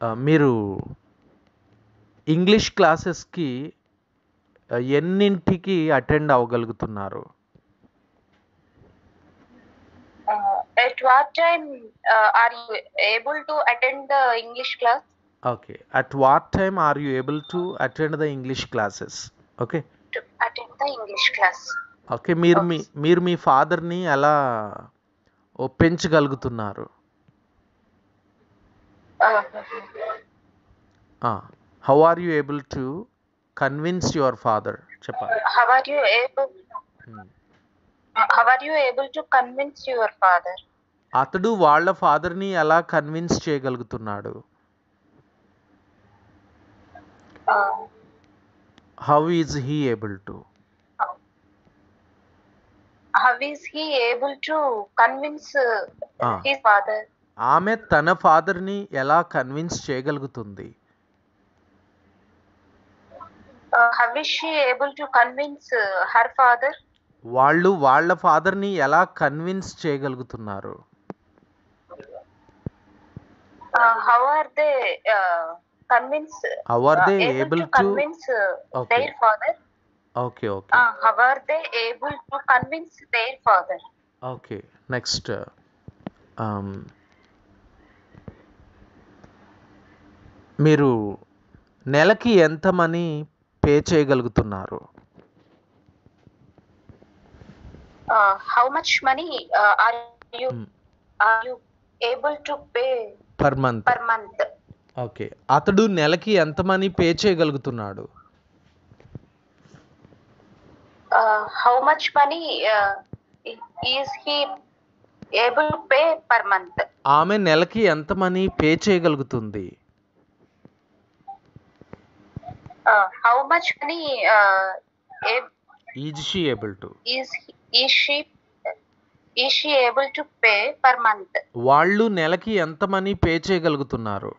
మీరు ఇంగ్లీష్ క్లాసెస్కి ఎన్నింటికి అటెండ్ అవ్వగలుగుతున్నారు? what time uh, are you able to attend the English class? Okay at what time are you able to attend the English classes okay attend the English class. Okay మీరు మీ మీరు మీ ఫాదర్ని ఎలా ఒప్పించగలుగుతున్నారు? How are you able to convince your father చెప్పండి. అతడు వాళ్ళ ఫాదర్ని ఎలా convince చేయగలుగుతున్నాడు? How is he able to how is he able to convince he father ఆమె తన ఫాదర్ని ఎలా కన్విన్స్ చేయగలుగుతుంది? వాళ్ళు వాళ్ళ ఫాదర్ని ఎలా కన్విన్స్ చేయగలుగుతున్నారు? Father okay okay how are father okay next um మీరు నెలకి ఎంత మనీ పే చేయగలుగుతున్నారు? How much money are able to pay per month per month okay అతడు నెలకి ఎంత money pay చేయగలుగుతున్నాడు? How much money is he able pay per month ఆమె నెలకి ఎంత మనీ పే చేయగలుగుతుంది? Uh, how much money uh, ab- is she able to is he- is she is she able to pay per month? వాళ్ళు నెలకి ఎంత money pay చేయగలుగుతున్నారు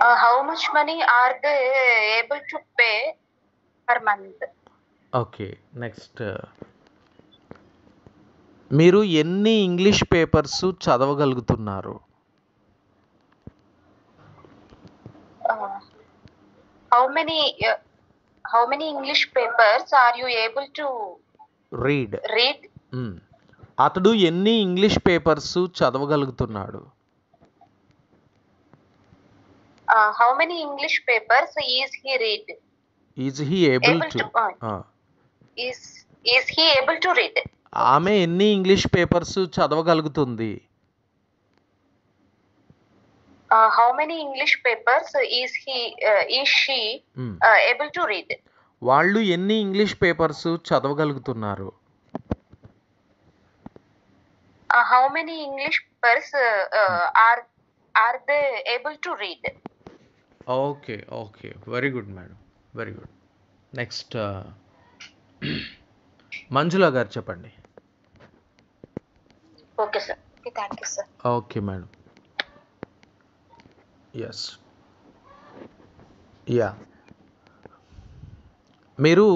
Uh, how much money are they able to pay per month? Okay next మీరు ఎన్ని English papers చదవగలుగుతున్నారు Uh, how many uh, how many English papers are you able to read read? అతడు ఎన్ని English papers చదవగలుగుతున్నాడు Uh, how many English papers is he read? Is he able Able to to, uh, Is is he able to read? ఆమె ఎన్ని English papers చదవగలుగుతుంది how many English papers is he is she able to read వాళ్ళు ఎన్ని English papers చదవగలుగుతున్నారు? How many English papers are are they able to read okay okay very good madam very good next Manjula garu చెప్పండి. Okay sir thank you sir okay madam yes ya మీరు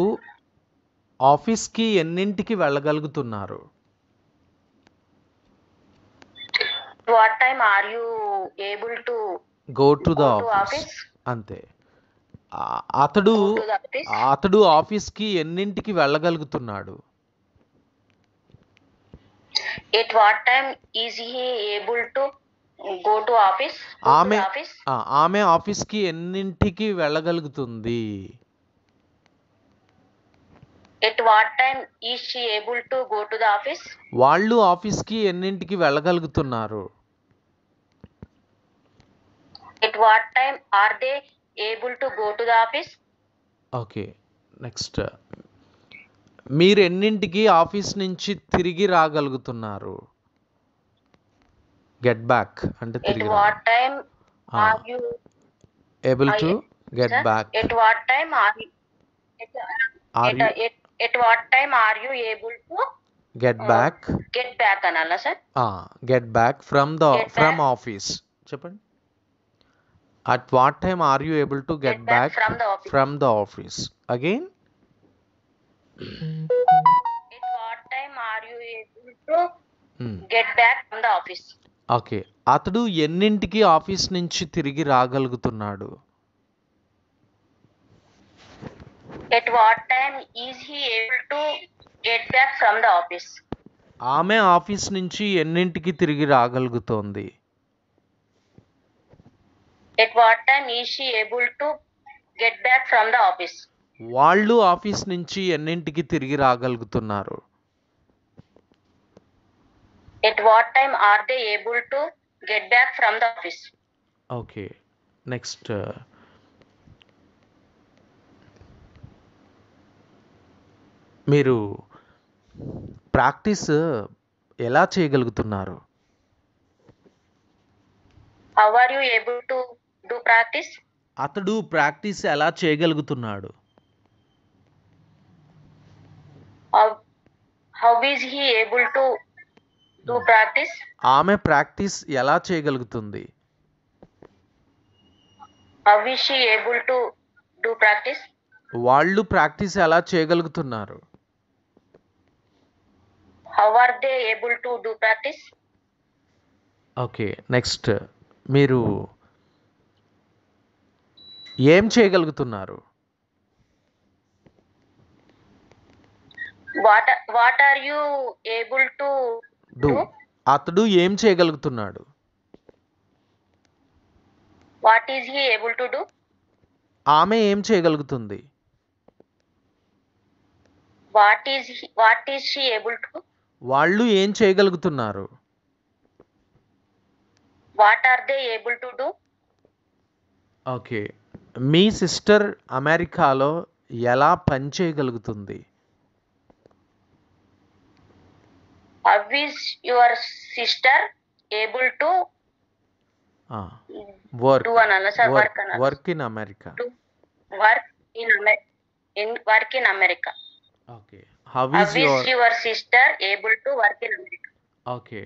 ఆఫీస్కి ఎన్నింటికి వెళ్ళగలుగుతున్నారు? What time are you able to go to the office అంతే. అతడు అతడు ఆఫీస్కి ఎన్నింటికి వెళ్ళగలుగుతున్నాడు? At what time is he able to ఆమె ఆమె ఆఫీస్కి ఎన్నింటికి వెళ్ళగలుగుతుంది At what time is she able to go to the office? వాళ్ళు ఆఫీస్కి ఎన్నింటికి వెళ్ళగలుగుతున్నారు At what time are they able to go to the office? Okay next మీరు ఎన్నింటికి ఆఫీస్ నుంచి తిరిగి రాగలుగుతున్నారు గెట్ బ్యాక్ అంటే At తిరిగి what time Ah. are you able to I- get sir? Back At what time are you at, are at, you at, at what time are you able to get uh, back get back అనలా sir get back from the Get from back. Office చెప్పండి at what time are you able to get Get back back from the office. From the office again At what time are you able to get back from the office? Okay. అతడు ఎన్నింటికి office నుంచి తిరిగి రాగలుగుతున్నాడు? At what time is able to get back from the office ఆమె office నుంచి ఎన్నింటికి తిరిగి రాగలుగుతోంది? At what time is able to get back from the office వాళ్ళు office నుంచి ఎన్నింటికి తిరిగి రాగలుగుతున్నారు? At what time are they able to get back from the office? Okay next మీరు ప్రాక్టీస్ ఎలా చేయగలుగుతున్నారు How are you able to do practice? అతడు practice ఎలా చేయగలుగుతున్నాడు he able to do practice? ఆమె ప్రాక్టీస్ ఎలా చేయగలుగుతుంది? వాళ్ళు ప్రాక్టీస్ ఎలా చేయగలుగుతున్నారు? ఓకే నెక్స్ట్ మీరు ఏం చేయగలుగుతున్నారు? What what are you able to do. అతడు ఏం చేయగలుగుతున్నాడు? What is able to do ఆమె ఏం చేయగలుగుతుంది? వాళ్ళు ఏం చేయగలుగుతున్నారు? What are they able to do okay. Me sister అమెరికాలో ఎలా పని చేయగలుగుతుంది? How is your sister able to work in America work in in work in America okay is your sister to work in okay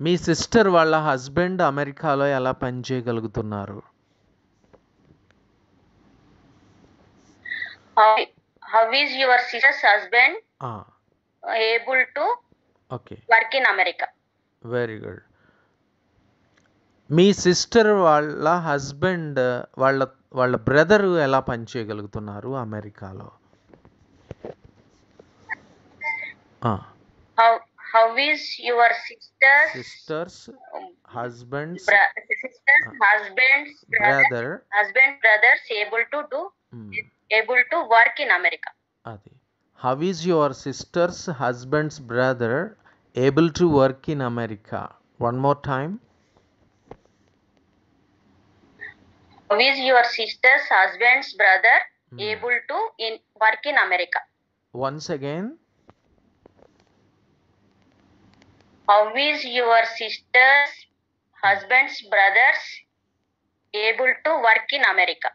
me sister వాళ్ళ husband అమెరికాలో ఎలా పని చేయగలుగుతున్నారు? How is your sister's husband able to okay. Work in America. Very good. Me sister వాళ్ళ husband వాళ్ళ వాళ్ళ brother ఎలా పనిచేయగలుగుతున్నారు అమెరికాలో? How your sister's sister's husband brother husband brother's work in America అది. How is your sister's husband's brother able to work in America. One more time. How is your sister's husband's brother hmm. able to in work in America? Once again. How is your sister's husband's brothers able to work in America?